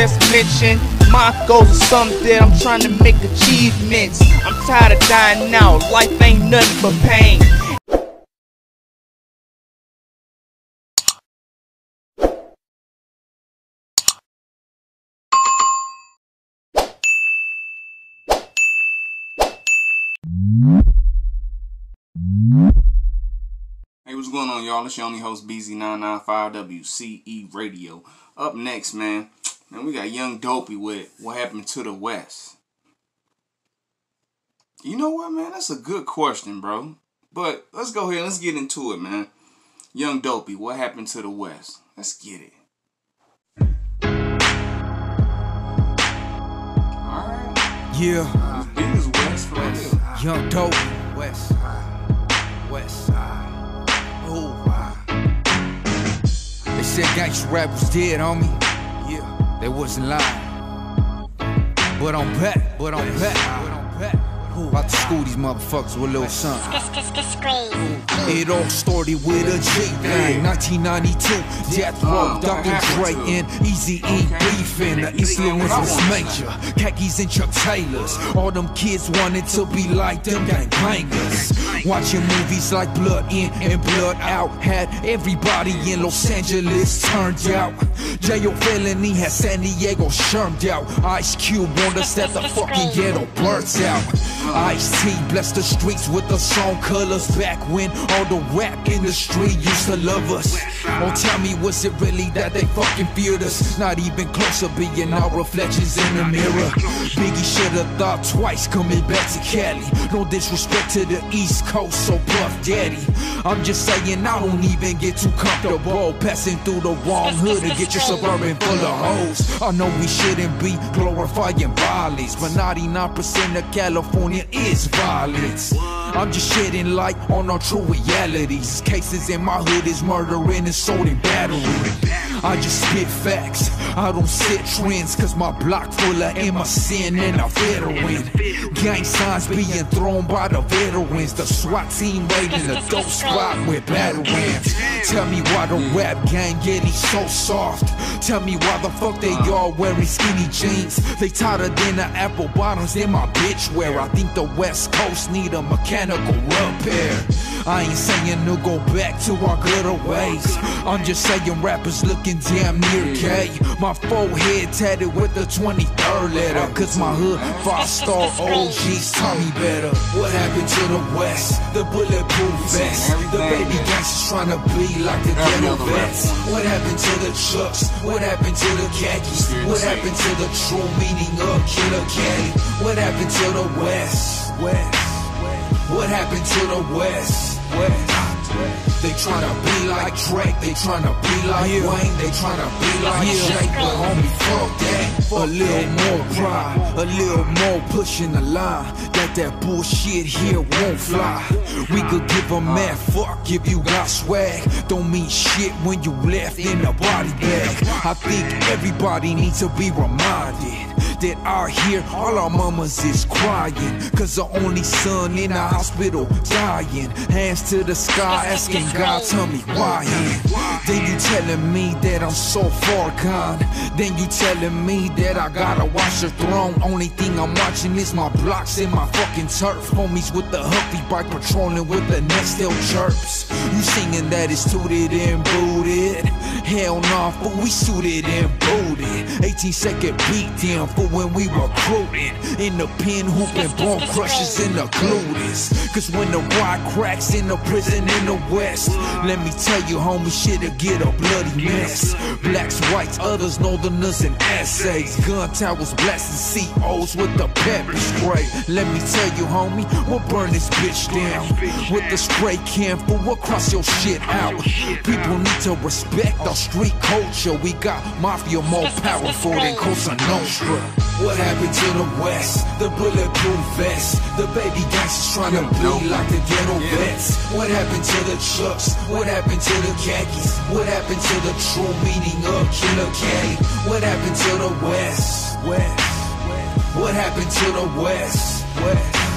just mention, my goals are something I'm trying to make achievements. I'm tired of dying now, life ain't nothing but pain. Hey, what's going on, y'all? It's your only host, BZ995WCE Radio. Up next, man, man, we got Young Dopey with What Happened to the West. You know what, man? That's a good question, bro. But let's go ahead, let's get into it, man. Young Dopey, What Happened to the West? Let's get it. Alright. Yeah, uh, as West young dope. West, West Side. Ooh. They said gangsta rap was dead, homie. They wasn't lying. But I'm back, but I'm back, but I'm back. About to school these motherfuckers with a little something. It all started with a G thing. 1992, Death Row, Uh, Dr. Dre, and Easy E beefing. The influence was major. Khakis and Chuck Taylors. All them kids wanted to be like them gangbangers. Watching movies like Blood In and Blood Out had everybody in Los Angeles turned out. Jayo Felony had San Diego shermed out. Ice Cube warned us that the fucking ghetto burns out. Ice T blessed the streets with the song colors back when all the rap industry used to love us. Oh, tell me, was it really that they fucking feared us? Not even close to being our reflections in the mirror. Biggie should have thought twice coming back to Cali. No disrespect to the East Coast, so Puff Daddy. I'm just saying, I don't even get too comfortable passing through the wrong hood to get your suburban full of hoes. I know we shouldn't be glorifying violence, but 99% of California is violence. I'm just shedding light on our true realities. Cases in my hood is murdering, assault, and. I just spit facts. I don't set trends, cause my block full of MSN and a veteran. Gang signs being thrown by the veterans. The SWAT team raiding the dope spot with veterans. Tell me why the rap gang getting so soft. Tell me why the fuck they uh. all wearing skinny jeans. They tighter than the apple bottoms in my bitch wear. I think the West Coast need a mechanical repair. I ain't saying to go back to our gooder ways. I'm just saying rappers looking damn near gay. My forehead tatted with the 23rd letter. Cause my hood five star OGs taught me better. What happened to the West? The bulletproof vest. The baby gangsters trying to be like the ghetto vets. What happened to the chucks? What happened to the khakis? What happened to the true meaning of Killer K? What happened to the West? West. What happened to the West? West. They tryna be like Drake, they tryna be like Wayne, they tryna be like Jake, but homie, fuck that. A little more pride, a little more pushing the line. That that bullshit here won't fly. We could give a mad fuck if you got swag. Don't mean shit when you left in a body bag. I think everybody needs to be reminded that out here, all our mamas is crying. Cause the only son in the hospital dying. Hands to the sky, asking God, tell me why. Then you telling me that I'm so far gone. Then you telling me that I gotta watch the throne. Only thing I'm watching is my blocks and my fucking turf. Homies with the Huffy bike patrolling with the next still chirps. You singing that it's tooted and booted. Hell nah, fool, we suited and booted. 18 second beat down for when we recruiting. In the pen hooping, bone crushes in the gluteus. Cause when the rock cracks in the prison in the west, let me tell you, homie, shit'll get a bloody mess. Blacks, whites, others, northerners, and essays. Gun towers blasting COs with the pepper spray. Let me tell you, homie, we'll burn this bitch down. With the spray can, fool, we'll cross your shit out. People need to respect our street culture. We got mafia more powerful than Cosa Nostra. What happened to the West? The bulletproof vest. The baby gangsters trying to be like the ghetto vets. What happened to the chucks? What happened to the khakis? What happened to the true meaning of Killer K? What happened to the West? West. What happened to the West? West.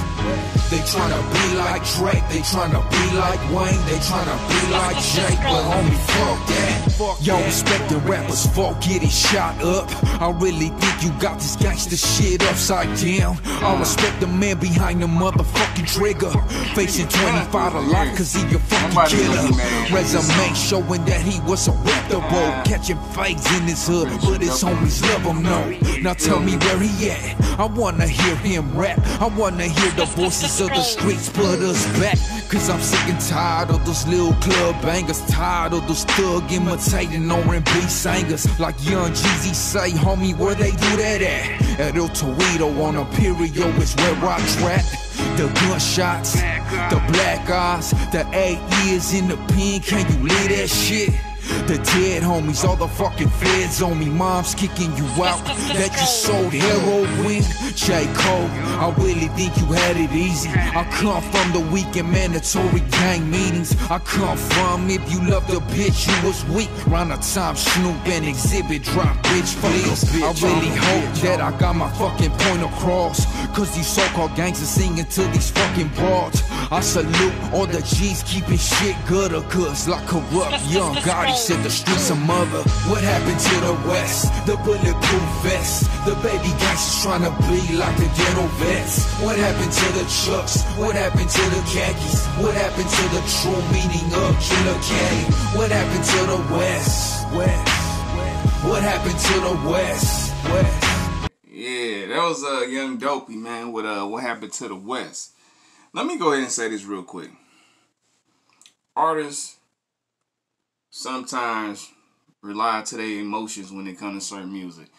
They tryna be like Drake, they tryna be like Wayne, they tryna be like Jake, but homie, fuck that. Yo, respecting rappers, fuck getting shot up. I really think you got this gangster shit upside down. I respect the man behind the motherfucking trigger. Facing 25 a lot cause he a fucking killer. Resume showing that he was a reputable. Catching fights in his hood, but his homies love him, no. Now tell me where he at. I wanna hear him rap. I wanna hear the voices of the streets put us back. Cause I'm sick and tired of those little club bangers. Tired of those thug imitating R&B singers. Like Young Jeezy say, homie, where they do that at? At El Torito on Imperial is where I trap. The gunshots, the black eyes, the eight years in the pen. Can you leave that shit? The dead homies, all the fucking feds on me. Mom's kicking you out. That you sold heroin. J. Cole, I really think you had it easy. I come from the weak and mandatory gang meetings. I come from if you loved a bitch, you was weak. Round the time Snoop and Xzibit drop, bitch, please. I really hope that I got my fucking point across. Cause these so-called gangsters singing to these fucking broads. I salute all the G's keeping shit good or cuz like Kurupt Young Gotti said the streets a mother. What happened to the West? The bulletproof vest. The baby gangsters trying to be like the ghetto vets. What happened to the trucks? What happened to the khakis? What happened to the true meaning of Killer K? What happened to the West? West. What happened to the West? West. Yeah, that was a uh, young dopey man with uh what happened to the West. Let me go ahead and say this real quick. Artists sometimes rely to their emotions when it comes to certain music.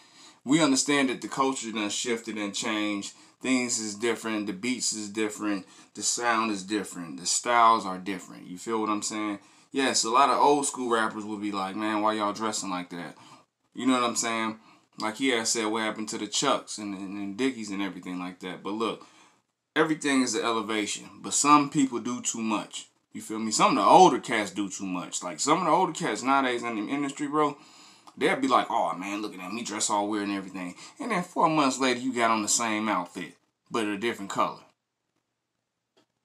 We understand that the culture done shifted and changed. Things is different. The beats is different. The sound is different. The styles are different. You feel what I'm saying? Yes, a lot of old school rappers will be like, man, why y'all dressing like that? You know what I'm saying? Like he had said, what happened to the Chucks and, and, and Dickies and everything like that. But look, everything is an elevation, but some people do too much. You feel me? Some of the older cats do too much. Like some of the older cats nowadays in the industry, bro, they'll be like, "Oh man, look at he dress all weird and everything," and then four months later, you got on the same outfit but a different color.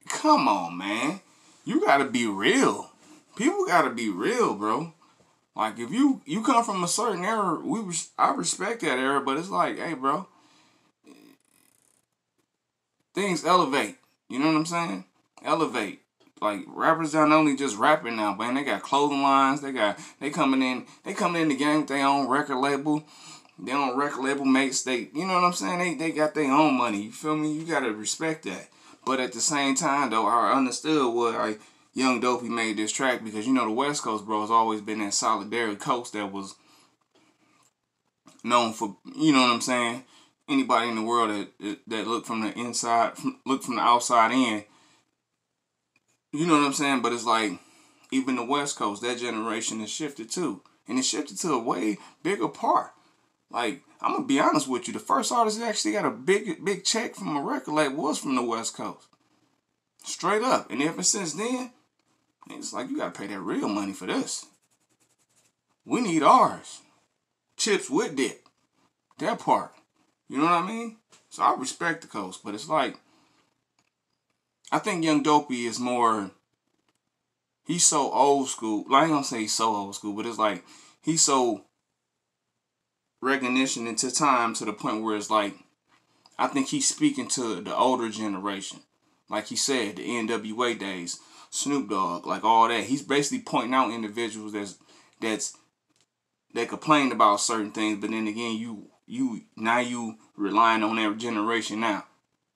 Come on, man, you gotta be real. People gotta be real, bro. Like if you you come from a certain era, we I respect that era, but it's like, hey, bro, things elevate. You know what I'm saying? Elevate. Like rappers not only just rapping now, man. They got clothing lines. They got they coming in. They coming in the game They own record label. They own record label mates. They, you know what I'm saying? They they got their own money. You feel me? You gotta respect that. But at the same time, though, I understood what I Young Dopey made this track because you know the West Coast, bro, has always been that solidarity coast that was known for, you know what I'm saying? Anybody in the world that that look from the inside, look from the outside in, you know what I'm saying? But it's like even the West Coast, that generation has shifted too, and it shifted to a way bigger part. Like I'm gonna be honest with you, the first artist that actually got a big big check from a record label was from the West Coast, straight up. And ever since then, it's like you gotta pay that real money for this. We need ours. Chips with dip. That part. You know what I mean? So I respect the coast, but it's like I think Young Dopey is more he's so old school. Like, I ain't gonna say he's so old school, but it's like he's so recognition into time to the point where it's like I think he's speaking to the older generation. Like he said, the NWA days. Snoop Dogg, like all that. He's basically pointing out individuals that's that's that complain about certain things, but then again, you you now you relying on that generation now.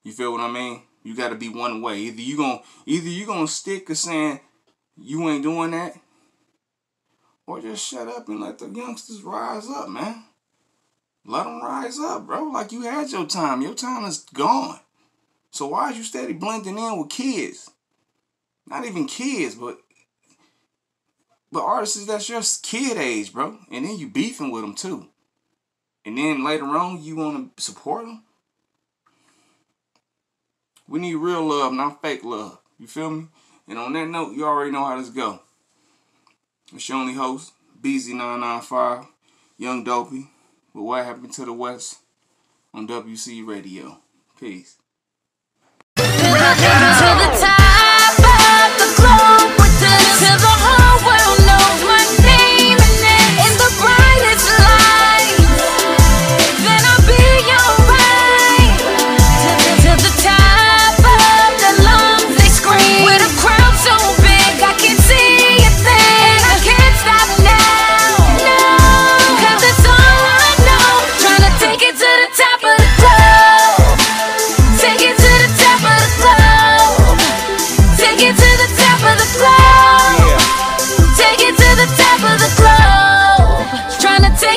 You feel what I mean? You got to be one way. Either you gonna either you gonna stick to saying you ain't doing that, or just shut up and let the youngsters rise up, man. Let them rise up, bro. Like you had your time. Your time is gone. So why are you steady blending in with kids? not even kids, but but artists that's just kid age, bro. And then you beefing with them too. And then later on, you want to support them. We need real love, not fake love. You feel me? And on that note, you already know how this go. It's your only host, Bizzie995, Young Dopey, with What Happened to the West on WCE Radio. Peace.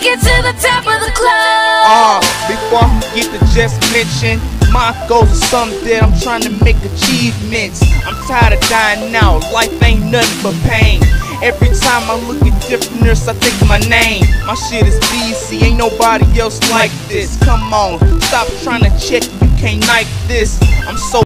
It to the top of the club. Uh, before I forget to just mention, my goals are something I'm trying to make achievements. I'm tired of dying out, life ain't nothing but pain. Every time I look at different nurse, I think my name. My shit is BC, ain't nobody else like this. Come on, stop trying to check, you can't like this. I'm so